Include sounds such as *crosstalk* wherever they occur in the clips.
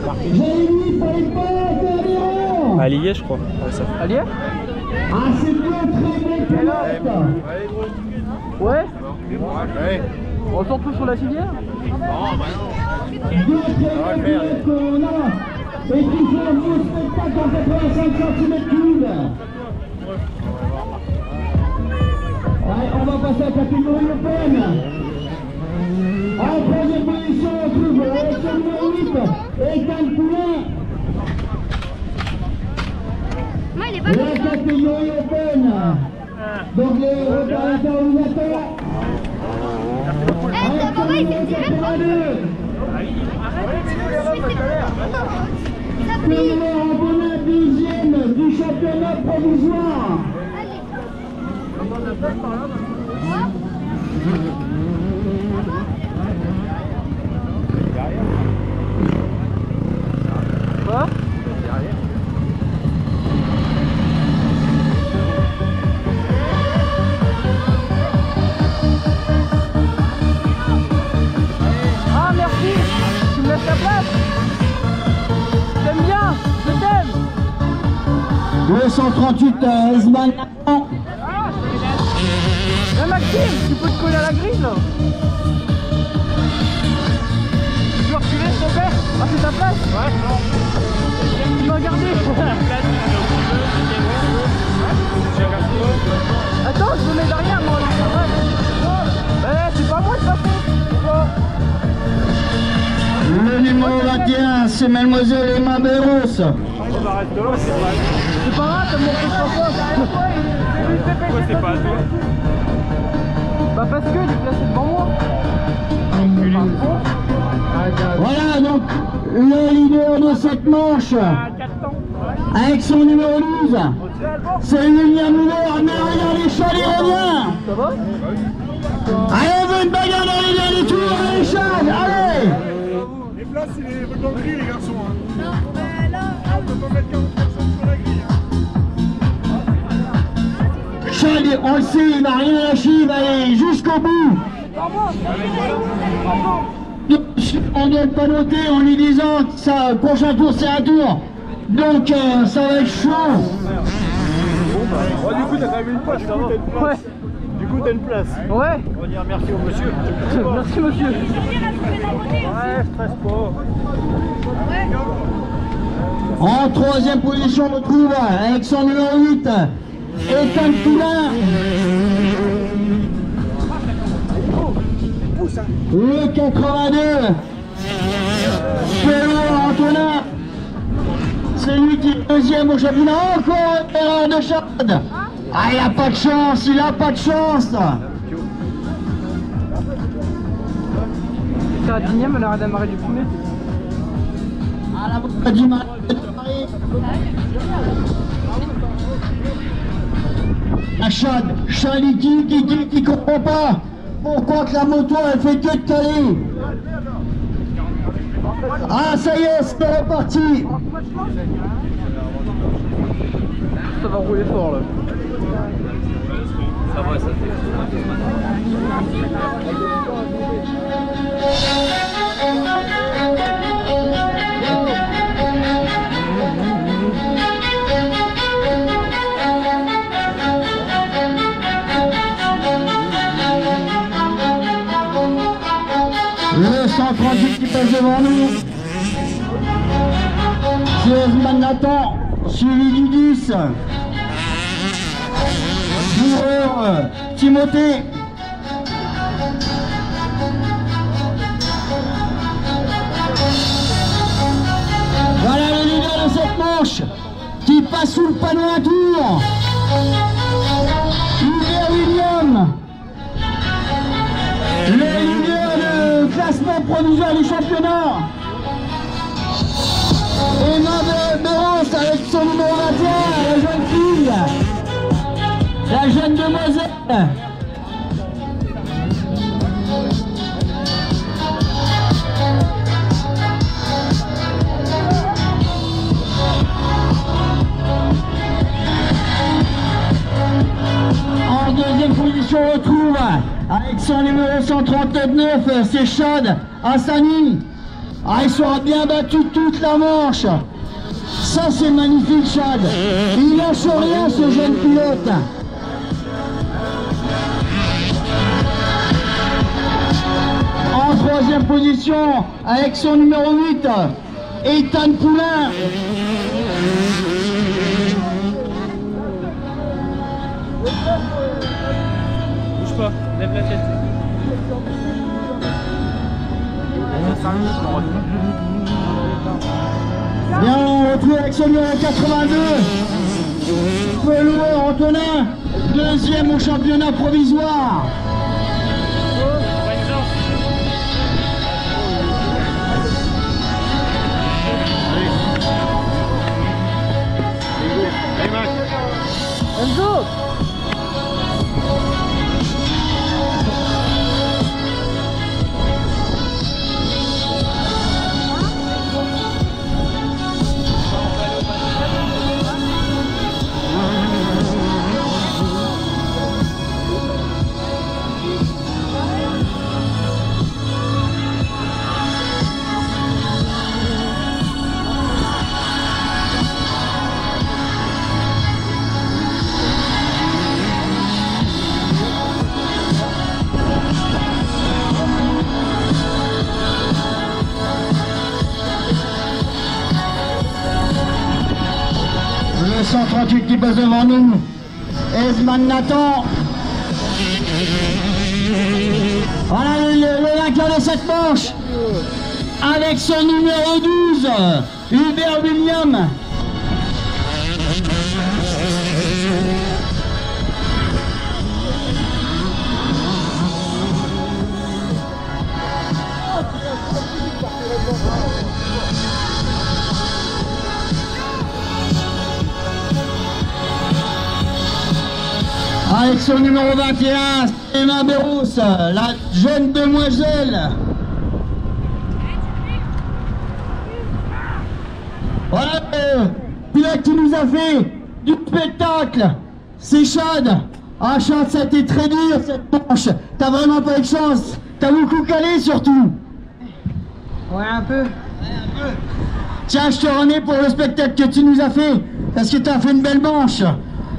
Faire d'erreur. Allié, je crois. Ouais, ça. Allié Ah, c'est bien, très bien, pilote. Ouais Ouais. On retourne tout sur la civière Deux très bien pilotes qu'on a. Et qui font un beau spectacle en 85 cm3. Ouais, on va passer à la catégorie européenne. En troisième position, on trouve le numéro 8, Ethan Poulain. La ça. catégorie européenne. Donc les retardateurs organisateurs. Eh, t'as pas il fait direct. 82. Ça Le plie. numéro Antonin, deuxième du championnat provisoire. Quoi Ah merci. Tu me laisses la place. T'aimes bien Je t'aime. 238 euh, Esman. Eh Maxime, tu peux te coller à la grille là Tu Attends, je me mets derrière moi c'est pas moi Le numéro 21, c'est Mademoiselle Emma Béros. C'est pas grave, t'as montré son Pourquoi c'est pas à toi Bah parce que est placé devant moi Voilà donc le leader de cette manche. Avec son numéro 12. C'est William Muller. Mais regardez, Chad, il revient. Ça va Allez, on veut une bagarre dans les derniers tours. Allez, Chad, allez. Les places, c'est les dans le gris, les garçons. Hein. On peut pas mettre 40 personnes sur la grille. Hein. Chad, on le sait, il va rien lâcher. Il va aller jusqu'au bout. On ne doit pas noter en lui disant que ça, le prochain tour c'est un tour. Donc euh, ça va être chaud. Oh, du coup, t'as quand même une place. Du coup, t'as une place. Ouais Du coup, t'as une place. Ouais On va dire merci au monsieur. Merci monsieur Ouais, stress pas. En troisième position, on retrouve avec son numéro 8, Ethan Poulain. Le 82, Antonin. C'est lui qui est deuxième au championnat. Encore une erreur de Chad. Ah, il a pas de chance, il a pas de chance. C'est la dixième, elle arrête d'amarrer du premier Ah, la boucle du Paris. Ah, Chad, dit, il dit, il comprend pas pourquoi que la moto elle fait que de caler? Ah, ça y est, c'est reparti. Ça va rouler fort là Ça va, ça *laughs* Le 138 qui passe devant nous. C'est Osman Nathan, suivi du 10. Coureur Timothée. Voilà le leader de cette manche qui passe sous le panneau un tour. Hubert William. Le provisoire du championnat. Emma Béros avec son numéro 21, la jeune fille. La jeune demoiselle. En deuxième position, on retrouve avec son numéro 139, c'est Chad Hassani. Ah, il sera bien battu toute la manche. Ça, c'est magnifique, Chad. Il lâche rien, ce jeune pilote. En troisième position, avec son numéro 8, Ethan Poulain. Lève la tête. Bien, on retrouve avec son numéro 82. Pelouet Antonin, deuxième au championnat provisoire. Enzo Esman Nathan. Voilà le, le de cette manche. Avec son numéro 12, Hubert William. Avec son numéro 21, Emma Berrousse, la jeune demoiselle. Voilà le pilote qui nous a fait du spectacle. C'est Chad. Ah Chad, ça a été très dur cette manche. T'as vraiment pas eu de chance. T'as beaucoup calé surtout. Ouais, un peu. Tiens, je te remets pour le spectacle que tu nous as fait, parce que tu as fait une belle manche.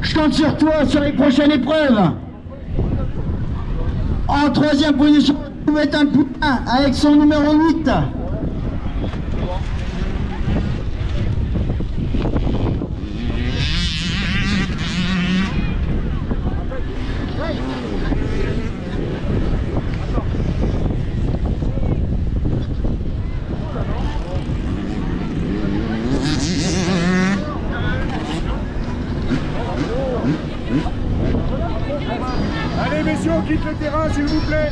Je compte sur toi sur les prochaines épreuves. En troisième position, un poulain avec son numéro 8. Quitte le terrain, s'il vous plaît.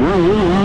Uhum.